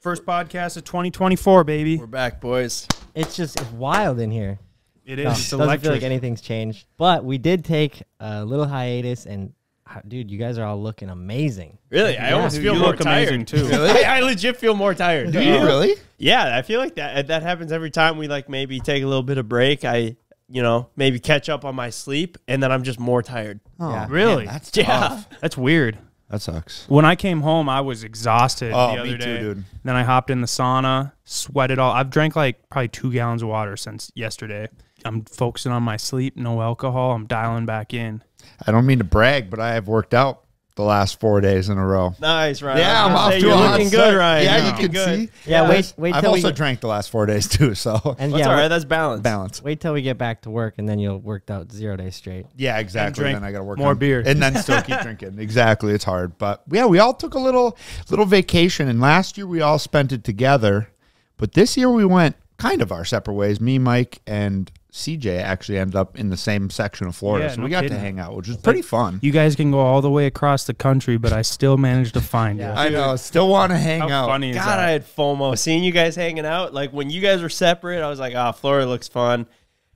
First podcast of 2024, baby. We're back, boys. It's just it's wild in here. It No. It's doesn't feel like anything's changed. But we did take a little hiatus, and uh, dude, you guys are all looking amazing. Really, I Yeah. almost Dude, feel you more look amazing, tired. too. I, I legit feel more tired. Do you Uh, really? Yeah, I feel like that. That happens every time we like maybe take a little bit of break. I, you know, maybe catch up on my sleep, and then I'm just more tired. Yeah. Really? That's Yeah. That's weird. That sucks. When I came home, I was exhausted Oh, the other me too, dude. Then I hopped in the sauna, sweated all. I've drank like probably two gallons of water since yesterday. I'm focusing on my sleep, no alcohol. I'm dialing back in. I don't mean to brag, but I have worked out the last four days in a row. Nice, Ryan. Yeah, I was I'm off to You're a hot looking start. good, Ryan. Yeah, You're you can good. see. Yeah, wait, wait I've till also we drank the last four days too, so and That's yeah, all right. That's balance. balance. wait till we get back to work, and then you'll worked out zero days straight. Yeah, exactly. drink Then I got to work more on- beer. and then still keep drinking. Exactly, it's hard, but yeah, we all took a little little vacation, and last year we all spent it together, but this year we went kind of our separate ways. Me, Mike, and CJ actually ended up in the same section of Florida, Yeah, so no we got kidding. to hang out, which was pretty fun. You guys can go all the way across the country, but I still managed to find you. I know. Still want to hang How out. funny is God, that? I had FOMO seeing you guys hanging out. Like when you guys were separate, I was like, "Ah, Florida looks fun."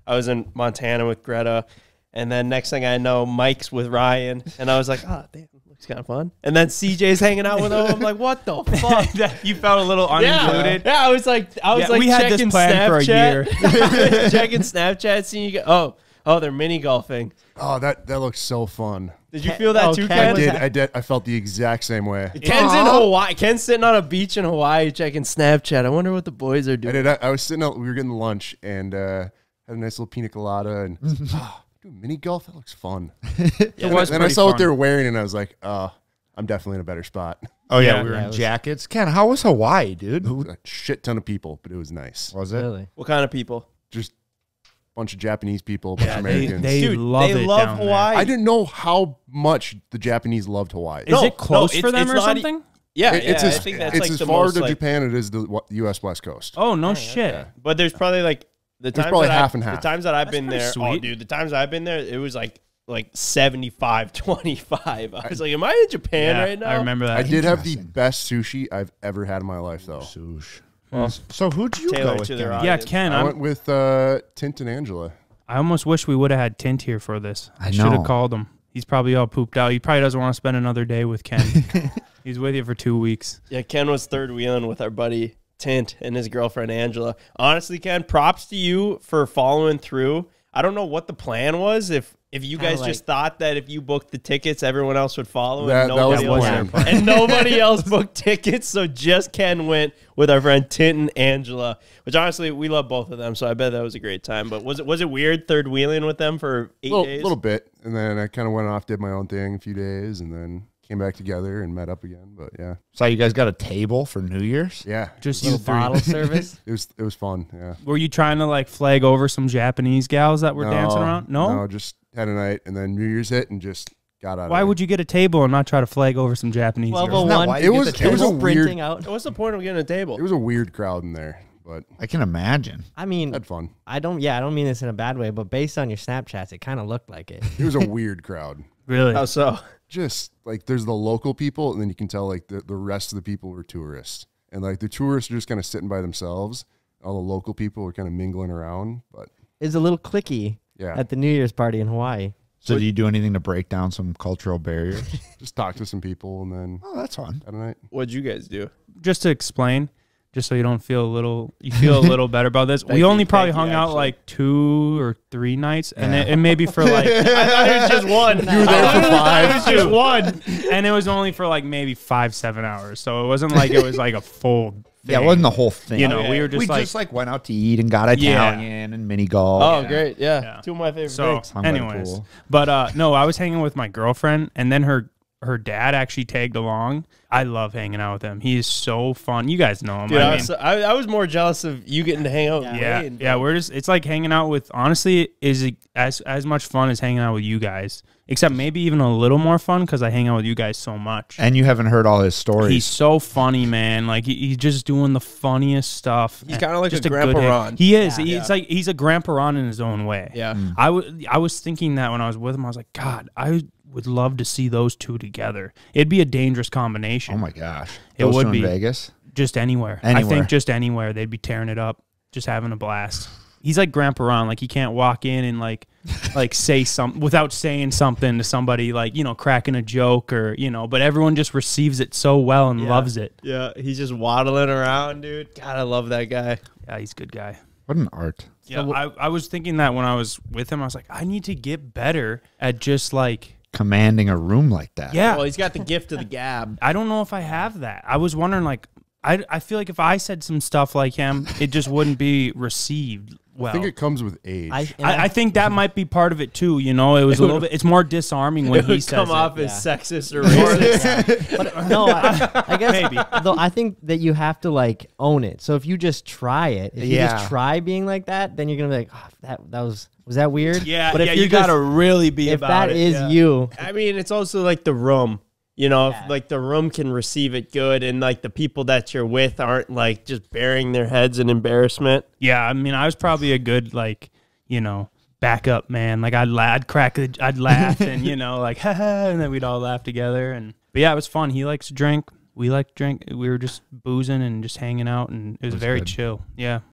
I was in Montana with Greta, and then next thing I know, Mike's with Ryan, and I was like, "Ah, damn, looks kind of fun." And then CJ's hanging out with him. I'm like, "What the fuck?" You felt a little unincluded. Yeah, I was like, I was Yeah, like, we had this checking planned for a Snapchat, checking Snapchat, seeing you. Go, oh, oh, they're mini golfing. Oh, that that looks so fun. Did you feel that oh, too, Ken I did. I did. I felt the exact same way. Ken's in Hawaii. Ken's sitting on a beach in Hawaii checking Snapchat. I wonder what the boys are I doing. did. I, I was sitting out. We were getting lunch and uh, had a nice little pina colada and oh, dude, mini golf. That looks fun. It was and I pretty saw what they were wearing and I was like, oh, I'm definitely in a better spot. Oh yeah, Yeah. we were Yeah, it in was- jackets. Ken, how was Hawaii, dude? A shit ton of people, but it was nice. Was it? Really? What kind of people? Just a bunch of Japanese people, a bunch Yeah, of they, Americans. they Dude, love they it love down there. Hawaii. I didn't know how much the Japanese loved Hawaii. Is No, it close no, for it's- them it's or not e- something? Yeah, It- yeah, it's I as, think that's it's like as the far most to like, Japan it is the wa- U.S. West Coast. Oh no shit! But there's probably like the times probably that I- half and half. The times that I've been pretty there, oh dude, the times I've been there, it was like like 75 25. I was like, am I in Japan Yeah, right now? I remember that. I did have the best sushi I've ever had in my life, though. sushi Well, So who'd you Taylor go with? to their Ken? eye. Yeah. Ken. I I'm, went with uh, Tint and Angela. I almost wish we would have had Tint here for this. I should have called him. He's probably all pooped out. He probably doesn't want to spend another day with Ken. He's with you for two weeks. Yeah, Ken was third wheeling with our buddy Tint and his girlfriend Angela. Honestly, Ken, props to you for following through. I don't know what the plan was. If if you Kinda guys like- just thought that if you booked the tickets, everyone else would follow, That- and that nobody was the else plan. and nobody else booked tickets, so just Ken went with our friend Tint and Angela. Which honestly, we love both of them, so I bet that was a great time. But was it was it weird third wheeling with them for eight little, days? little bit, and then I kind of went off, did my own thing a few days, and then came back together and met up again. But yeah, So you guys got a table for New Year's? yeah, Just you three. bottle service. it was it was fun. Yeah, Were you trying to like flag over some Japanese gals that were dancing around? No. no, just had a night, and then New Year's hit, and just got out. Why would you get a table and not try to flag over some Japanese Twelve girls? oh one. It was- it was a table? weird- sprinting out. What's the point of getting a table? It was a weird crowd in there, but I can imagine. I mean, had fun. I don't. Yeah, I don't mean this in a bad way, but based on your Snapchats, it kind of looked like it. It was a weird crowd. Really? How so? Just like there's the local people, and then you can tell like the, the rest of the people were tourists, and like the tourists are just kind of sitting by themselves. All the local people were kind of mingling around, but It's a little clicky yeah, at the New Year's party in Hawaii. So do you do anything to break down some cultural barriers? just talk to some people, and then oh, that's fun. had a night. What'd you guys do? just to explain, just so you don't feel a little, you feel a little better about this. Thank we you, only probably thank you, hung out actually. like two or three nights, and Yeah. it, and maybe for like I thought it was just one. You were there for five. it was just one, and it was only for like maybe five seven hours. So it wasn't like it was like a full. Thing. Yeah, it wasn't the whole thing. You know, Okay. we were just we like just like went out to eat and got Yeah. Italian and mini golf. Oh, Yeah. great. Yeah. Yeah. Two of my favorite so. things. Hung by the Anyways, pool. but uh no, I was hanging with my girlfriend, and then her her dad actually tagged along. I love hanging out with him. He is so fun. You guys know him. Dude, I I, mean, was, I, I was more jealous of you getting to hang out with yeah, Wayne. yeah. We're just it's like hanging out with. Honestly, is it as as much fun as hanging out with you guys. Except maybe even a little more fun because I hang out with you guys so much. And you haven't heard all his stories. He's so funny, man. Like he, he's just doing the funniest stuff. He's kinda like Just a Grandpa good. Ron. He is. Yeah. He's like he's a Grandpa Ron in his own way. Yeah. Mm. I would. I was thinking that when I was with him, I was like, God, I would love to see those two together. It'd be a dangerous combination. oh my gosh. It Those would two in be. Vegas. just anywhere. I think just anywhere they'd be tearing it up, just having a blast. He's like Grandpa Ron, like he can't walk in and like like say something without saying something to somebody, like you know, cracking a joke or you know. But everyone just receives it so well and Yeah. loves it. Yeah, he's just waddling around, dude. God, I love that guy. Yeah, he's a good guy. What an art. Yeah, I, I was thinking that when I was with him, I was like, I need to get better at just like, Commanding a room like that. yeah. Well, he's got the gift of the gab. I don't know if I have that. I was wondering, like, I, I feel like if I said some stuff like him, it just wouldn't be received well. I think it comes with age. I, I, I think that might be part of it too. You know, it was a little bit. It's more disarming when It he would says come it. off as yeah. sexist or racist. but uh, no, I, I guess Maybe. Though I think that you have to like own it. So if you just try it, if you Yeah. just try being like that, then you're gonna be like, oh, that that was was that weird? Yeah, But if yeah, you you gotta just- really be if about that it. is yeah. you, I mean, it's also like the room. You know, Yeah. if like the room can receive it good, and like the people that you're with aren't like just burying their heads in embarrassment. Yeah, I mean, I was probably a good like, you know, backup man. Like I'd, la- I'd crack, a, I'd laugh, and you know, like, haha, and then we'd all laugh together. And but yeah, it was fun. He likes to drink. We like drink. We were just boozing and just hanging out, and it was, was very good. chill. Yeah,